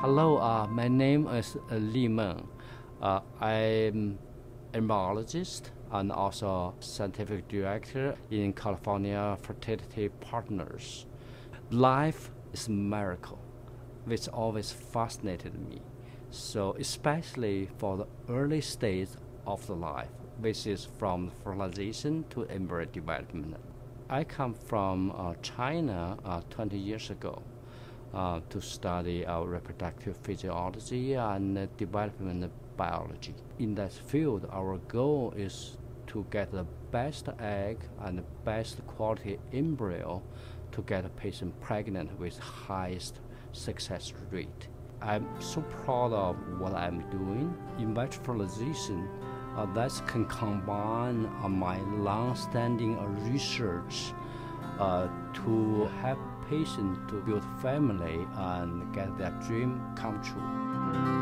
Hello, uh, my name is uh, Li Meng. Uh, I'm embryologist and also scientific director in California Fertility Partners. Life is a miracle, which always fascinated me. So, especially for the early stage of the life, which is from fertilization to embryo development. I come from uh, China uh, 20 years ago uh, to study uh, reproductive physiology and development biology. In that field, our goal is to get the best egg and the best quality embryo to get a patient pregnant with highest success rate. I'm so proud of what I'm doing. In vitro fertilization, uh, that can combine uh, my long-standing research uh, to help patients to build family and get their dream come true.